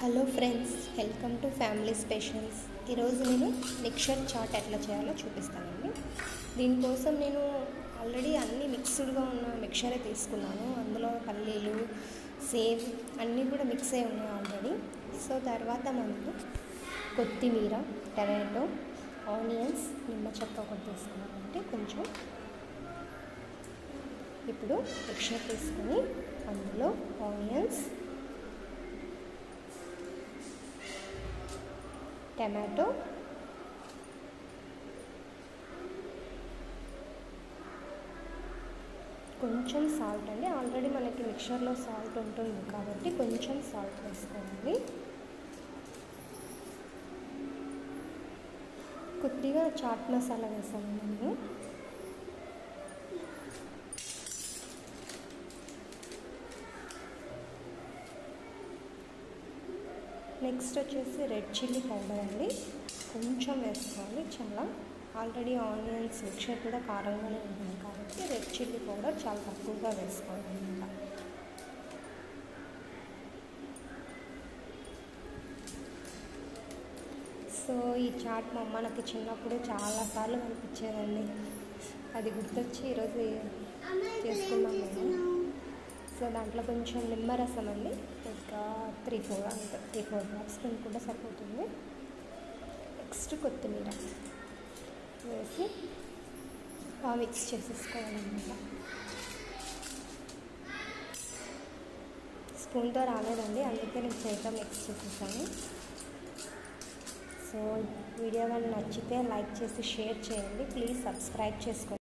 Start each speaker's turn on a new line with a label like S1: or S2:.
S1: Hello friends welcome to family specials. ఈరోజు నేను mixture chat ఎట్లా చేయాలో చూపిస్తానండి. దీనికోసం నేను ఆల్రెడీ అన్ని మిక్స్డ్గా ఉన్న మిక్చరే తీసుకున్నాను. అందులో పల్లీలు సేవ్ అన్నీ కూడా మిక్స్ అయి ఉన్నాయి ఆల్రెడీ. సో తర్వాత మనకు కొత్తిమీర టమాటో ఆనియన్స్ నిమ్మ చెక్క ఒకటి తీసుకున్నామంటే కొంచెం. ఇప్పుడు మిక్చర్ తీసుకొని అందులో ఆనియన్స్ టమాటో. కొంచెం సాల్ట్ అండి. ఆల్రెడీ మనకి మిక్చర్లో సాల్ట్ ఉంటుంది కాబట్టి కొంచెం సాల్ట్ వేసుకోవాలి. కొద్దిగా చాట్ మసాలా వేసాను నేను. నెక్స్ట్ వచ్చేసి రెడ్ చిల్లీ పౌడర్ అండి. కొంచెం వేసుకోవాలి. చాలా ఆల్రెడీ ఆనియన్స్ మిక్చర్ కూడా కారంగానే ఉంటుంది కాబట్టి రెడ్ చిల్లీ పౌడర్ చాలా తక్కువగా వేసుకోవాలి అనమాట సో ఈ చాట్ మా అమ్మ నాకు చిన్నప్పుడు చాలాసార్లు కనిపించేదండి. అది గుర్తొచ్చి ఈరోజు చేసుకున్నాం మేము సో దాంట్లో కొంచెం నిమ్మరసం అండి. ఇంకా త్రీ ఫోర్ అంత త్రీ ఫోర్ డ్రాప్స్ కూడా సరిపోతుంది. నెక్స్ట్ కొత్తిమీర వేసి బాగా మిక్స్ చేసేసుకోవాలన్నమాట. స్పూన్తో రాలేదండి అందుకే నేను చేతితో మిక్స్ చేసేసాను. సో వీడియో కానీ నచ్చితే లైక్ చేసి షేర్ చేయండి. ప్లీజ్ సబ్స్క్రైబ్ చేసుకోండి.